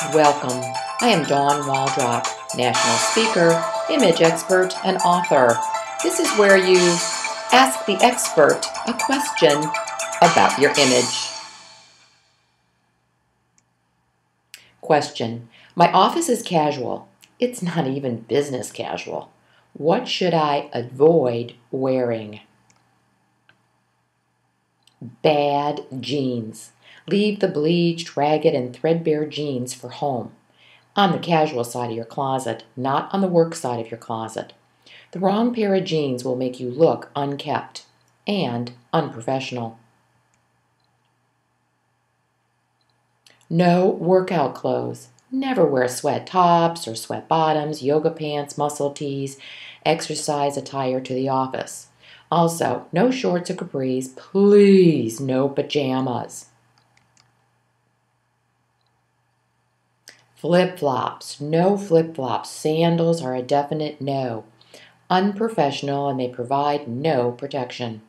Welcome. I am Dawn Waldrop, national speaker, image expert, and author. This is where you ask the expert a question about your image. Question My office is casual. It's not even business casual. What should I avoid wearing? Bad jeans. Leave the bleached, ragged, and threadbare jeans for home. On the casual side of your closet, not on the work side of your closet. The wrong pair of jeans will make you look unkept and unprofessional. No workout clothes. Never wear sweat tops or sweat bottoms, yoga pants, muscle tees, exercise attire to the office. Also, no shorts or capris. Please, no pajamas. Flip flops. No flip flops. Sandals are a definite no. Unprofessional and they provide no protection.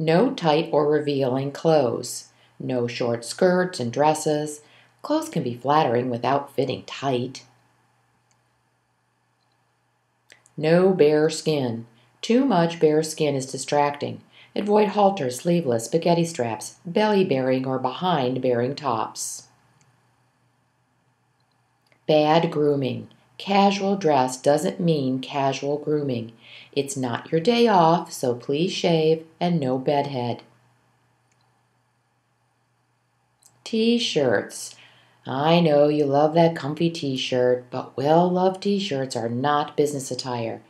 No tight or revealing clothes. No short skirts and dresses. Clothes can be flattering without fitting tight. No bare skin. Too much bare skin is distracting. Avoid halters, sleeveless, spaghetti straps, belly baring or behind baring tops. Bad grooming. Casual dress doesn't mean casual grooming. It's not your day off, so please shave and no bedhead. T-shirts. I know you love that comfy t-shirt, but well-loved t-shirts are not business attire.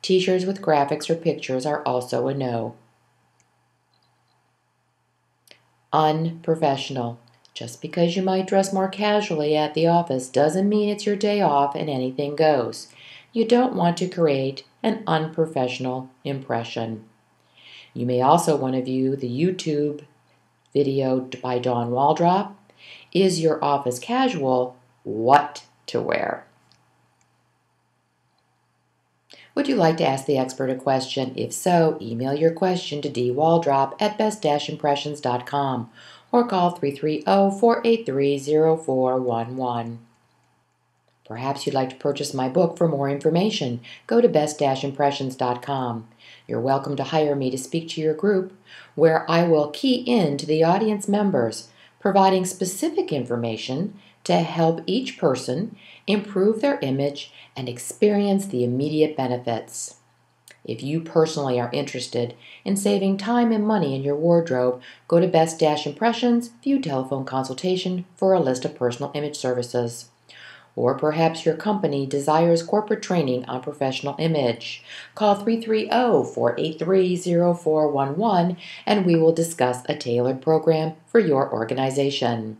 T-shirts with graphics or pictures are also a no. Unprofessional. Just because you might dress more casually at the office doesn't mean it's your day off and anything goes. You don't want to create an unprofessional impression. You may also want to view the YouTube video by Dawn Waldrop. Is your office casual? What to wear? Would you like to ask the expert a question? If so, email your question to dwaldrop at best-impressions.com or call 330-483-0411. Perhaps you'd like to purchase my book for more information. Go to best-impressions.com. You're welcome to hire me to speak to your group, where I will key in to the audience members, providing specific information to help each person improve their image and experience the immediate benefits. If you personally are interested in saving time and money in your wardrobe, go to Best Dash Impressions, view telephone consultation for a list of personal image services. Or perhaps your company desires corporate training on professional image. Call 330 483 0411 and we will discuss a tailored program for your organization.